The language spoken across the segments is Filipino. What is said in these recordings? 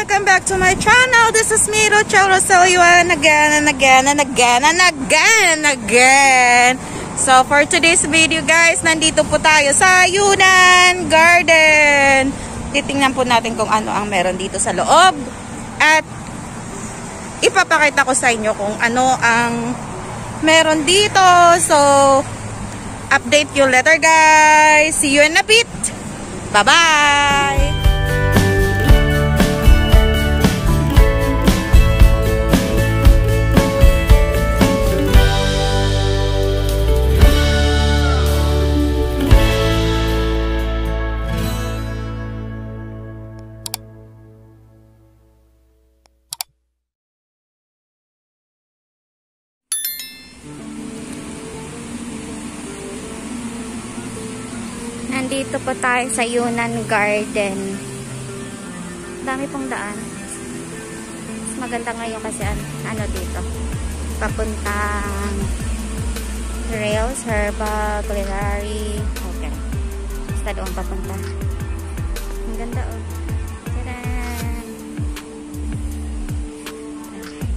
Welcome back to my channel. This is me, Rochelle Roselio, and again and again and again and again and again. So, for today's video, guys, nandito po tayo sa Yunan Garden. Titingnan po natin kung ano ang meron dito sa loob. At, ipapakita ko sa inyo kung ano ang meron dito. So, update you later, guys. See you in a bit. Bye-bye! Nandito po tayo sa Yunan Garden. Dami pong daan. Mas maganda ngayon kasi an ano dito. Papuntang Rails, Herba, Culinary. Okay. Basta doon papunta. Ang ganda oh. Tadaan!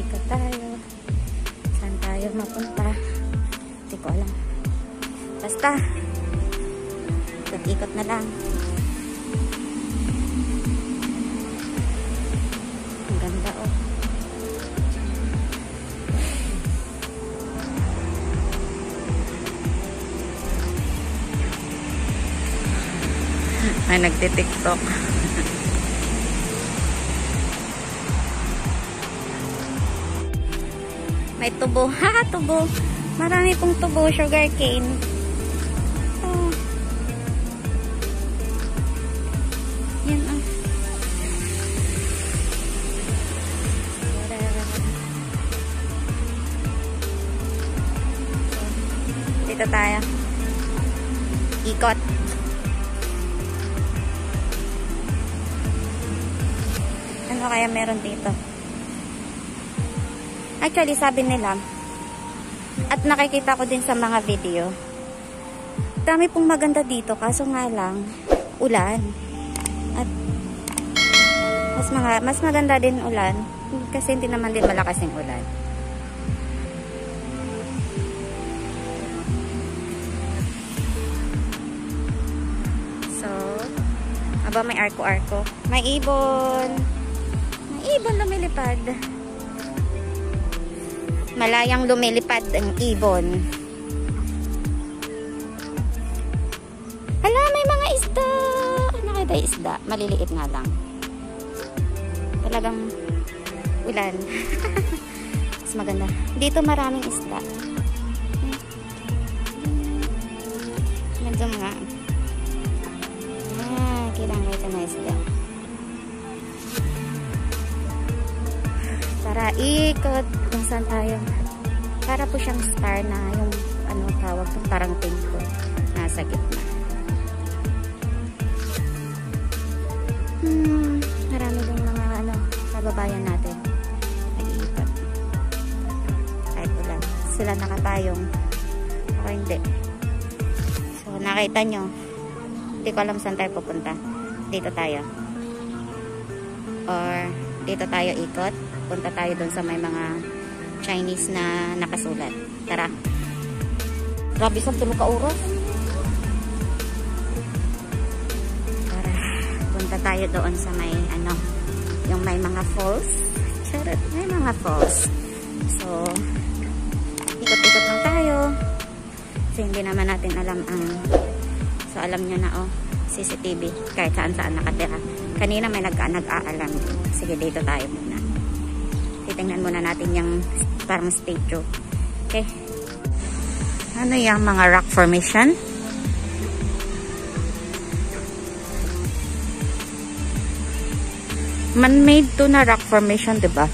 Ikot tayo. Saan tayo mapunta? Hindi ko alam. Basta. Ikot na lang. Ang ganda oh. Ay, nagtitiktok. May tubo. Ha, tubo. Marami pong tubo, sugar Ikot. Ano kaya meron dito? Actually, sabi nila, at nakikita ko din sa mga video, dami pong maganda dito, kaso nga lang, ulan. At mas mga mas maganda din ulan kasi hindi naman din malakas yung ulan. Aba may arko-arko. May ibon. May ibon lumilipad. Malayang lumilipad ang ibon. Hala, may mga isda. Nakita isda. Maliliit nga lang. Talagang ulan. Mas maganda. Dito maraming isda. Medyo mga ah, kitang kita na isda. Tara, ikot kung saan tayo. Para po siyang star na yung ano tawag to, parang pink. Nasa gitna. Hmm, marami din mga ano, kababayan natin. Nag-iikot. Kahit ulan. Sila nakatayong. Ako hindi. So, nakita nyo. Hindi ko alam saan tayo pupunta. Dito tayo. Or, dito tayo ikot. Punta tayo dun sa may mga Chinese na nakasulat. Tara. Grabe sa tulog ka oras. punta tayo doon sa may ano, yung may mga falls. Charot, may mga falls. So, ikot-ikot lang tayo. Kasi hindi naman natin alam ang so alam nyo na oh, CCTV kahit saan saan nakatira. Kanina may nag-aalam. Sige, dito tayo muna. Titingnan muna natin yung parang statue. Okay. Ano yung mga rock formation? man-made to na rock formation, 'di ba?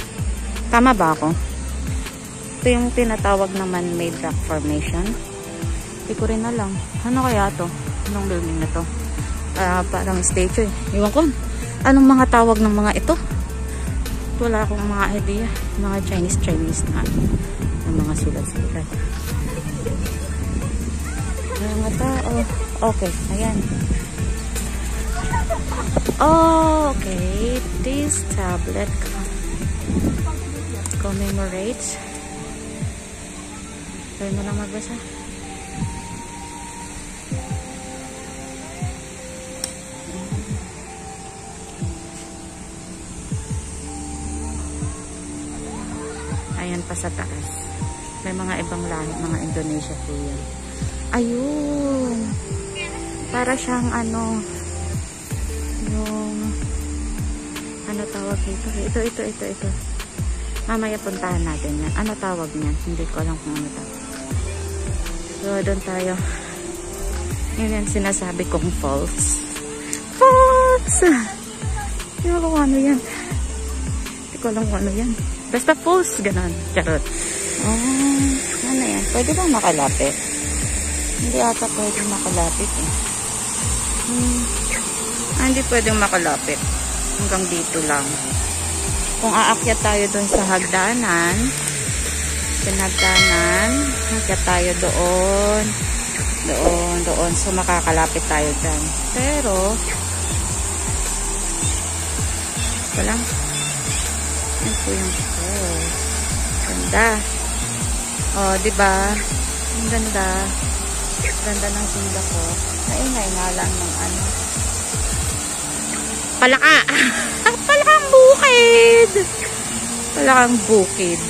Tama ba ako? Ito yung tinatawag na man-made rock formation. Hindi ko rin alam. Ano kaya to? Anong building na to? Uh, parang statue eh. Iwan ko. Anong mga tawag ng mga ito? Wala akong mga idea. Mga Chinese-Chinese na ng mga sulat-sulat. Mga tao. Okay, ayan. Okay, this tablet commemorates. Pwede mo lang magbasa. Ayan pa sa taas. May mga ibang lahi, mga Indonesia po yan. Ayun. Para siyang ano, yung, ano tawag dito? Ito, ito, ito, ito. Mamaya puntahan natin yan. Ano tawag niyan? Hindi ko alam kung ano tawag. So, doon tayo. Yun yan sinasabi kong false. False! Hindi ko ano yan. Hindi ko alam kung ano yan. Basta false, ganun. Charot. Oh, ano yan? Pwede ba makalapit? Hindi ata pwede makalapit eh. Hmm. Ah, hindi pwedeng makalapit. Hanggang dito lang. Kung aakyat tayo dun sa hagdanan, pinagdanan, aakyat tayo doon, doon, doon. So, makakalapit tayo dyan. Pero, ito lang. Yan po yung, oh, ganda. Oh, di ba? Ang ganda. Ganda ng tinda ko. Naingay nga lang ng ano. Palaka! Palakang bukid! Palakang bukid.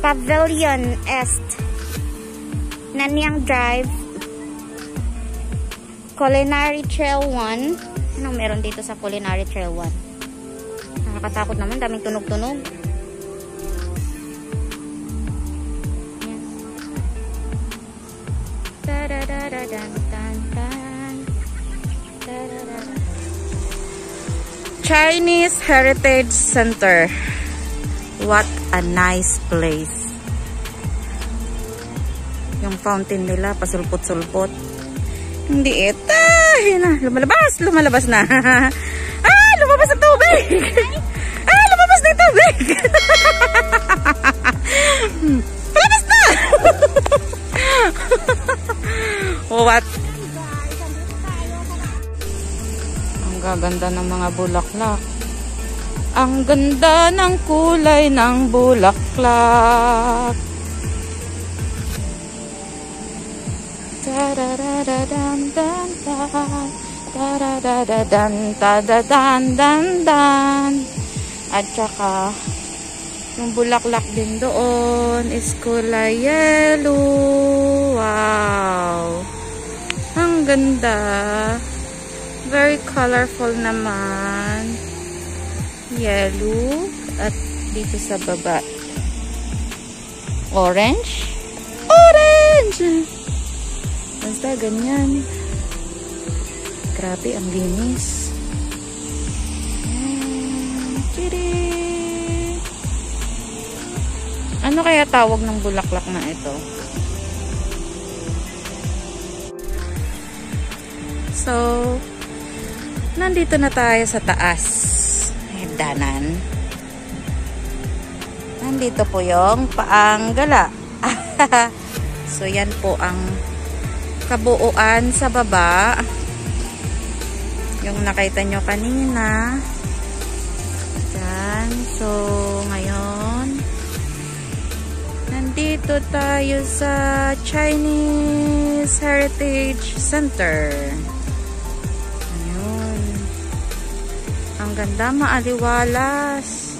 Pavilion Est Nanyang Drive Culinary Trail 1 Anong meron dito sa Culinary Trail 1? Nakakatakot naman, daming tunog-tunog. Chinese Heritage Center What a nice place. Yung fountain nila, pasulpot-sulpot. Hindi ito. Yan na. Lumalabas. Lumalabas na. ah! Lumabas ang tubig! ah! Lumabas na yung tubig! Lumabas na! What? Ang gaganda ng mga bulaklak. Ang ganda ng kulay ng bulaklak. At saka, yung bulaklak din doon is kulay yellow. Wow! Ang ganda. Very colorful naman yellow at dito sa baba. Orange? Orange! Basta ganyan. Grabe ang linis. Ano kaya tawag ng bulaklak na ito? So nandito na tayo sa taas hagdanan. Nandito po yung paanggala. so, yan po ang kabuuan sa baba. Yung nakita nyo kanina. Yan. So, ngayon, nandito tayo sa Chinese Heritage Center. Ang ganda, maaliwalas.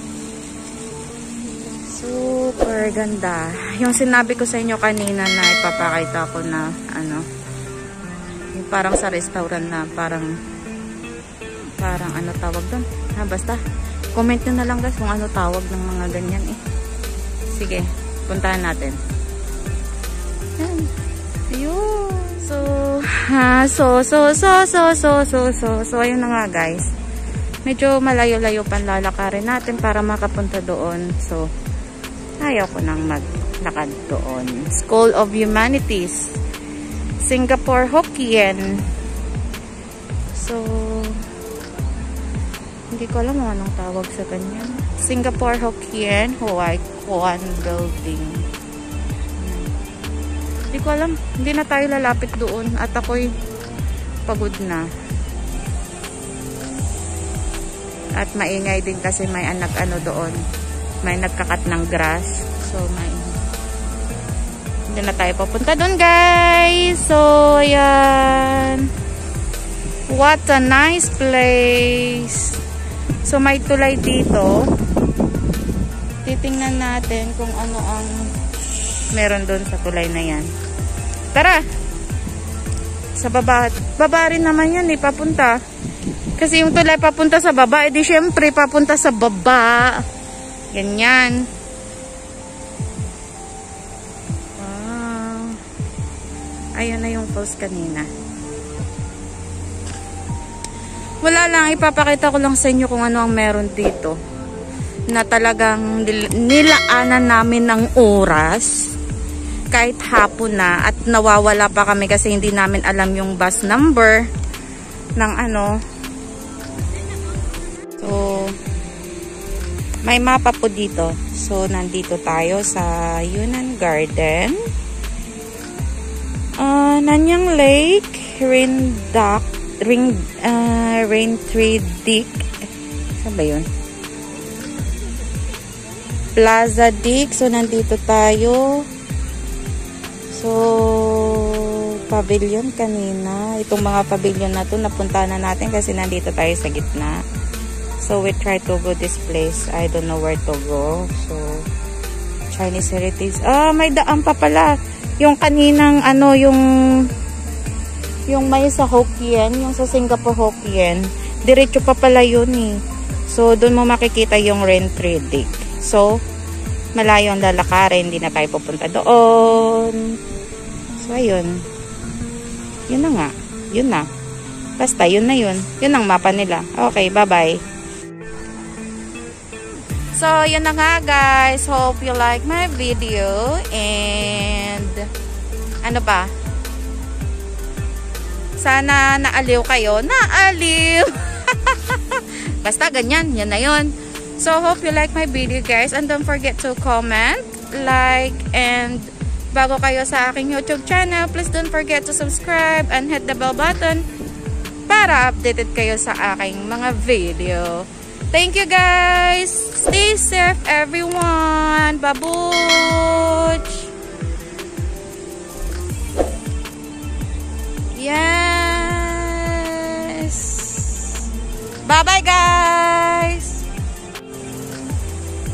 Super ganda. Yung sinabi ko sa inyo kanina na ipapakita ko na ano, yung parang sa restaurant na parang parang ano tawag doon. Ha, basta. Comment nyo na lang guys kung ano tawag ng mga ganyan eh. Sige, puntahan natin. Yan. Ayun. So, ha, so, so, so, so, so, so, so, so, ayun na nga guys medyo malayo-layo pan lalakarin natin para makapunta doon. So, ayaw ko nang maglakad doon. School of Humanities. Singapore Hokkien. So, Hindi ko alam kung anong tawag sa ganyan. Singapore Hokkien Hawaii Kwan Building. Hindi ko alam. Hindi na tayo lalapit doon. At ako'y pagod na. At maingay din kasi may anak ano doon. May nagkakat ng grass. So, may hindi na tayo papunta doon, guys. So, ayan. What a nice place. So, may tulay dito. Titingnan natin kung ano ang meron doon sa tulay na yan. Tara! Sa baba. Baba rin naman yan, eh, papunta. Kasi yung tulay papunta sa baba, edi syempre papunta sa baba. Ganyan. Wow. Ayun na yung post kanina. Wala lang, ipapakita ko lang sa inyo kung ano ang meron dito. Na talagang nilaanan namin ng oras kahit hapon na at nawawala pa kami kasi hindi namin alam yung bus number ng ano. May mapa po dito. So, nandito tayo sa Yunnan Garden. Uh, Nanyang Lake, Rindak, ring uh, rain tree dick saan ba yun? Plaza dick so nandito tayo. So pavilion kanina. Itong mga pavilion na to napunta na natin kasi nandito tayo sa gitna so we try to go this place I don't know where to go so Chinese heritage ah may daan pa pala yung kaninang ano yung yung may sa Hokkien, yung sa Singapore Hokkien, diretso pa pala yun eh. So, doon mo makikita yung rent trading. So, malayo ang lalakarin, hindi na tayo pupunta doon. So, ayun. Yun na nga. Yun na. Basta, yun na yun. Yun ang mapa nila. Okay, bye-bye. So, yun na nga guys. Hope you like my video. And, ano ba? Sana naaliw kayo. Naaliw! Basta ganyan. Yan na yun. So, hope you like my video guys. And don't forget to comment, like, and bago kayo sa aking YouTube channel, please don't forget to subscribe and hit the bell button para updated kayo sa aking mga video. Thank you guys! Stay safe everyone! Babuch! Yes! Bye-bye, guys!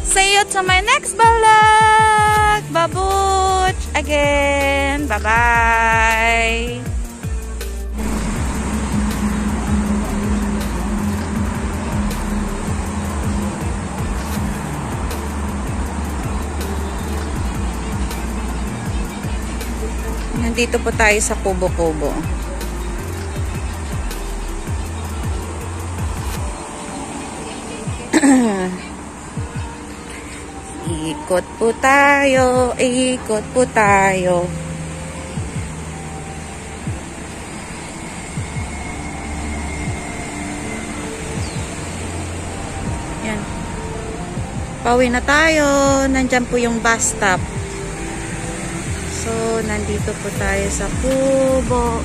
See you to my next vlog! Babuch! Again! Bye-bye! Nandito po tayo sa Kubo-Kubo. ikot po tayo, ikot po tayo. Yan. Pauwi na tayo. Nandyan po yung bus stop. Nandito po tayo sa Kubo.